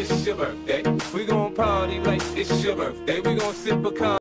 it's your birthday. We gon' party like it's your birthday. We gon' sip a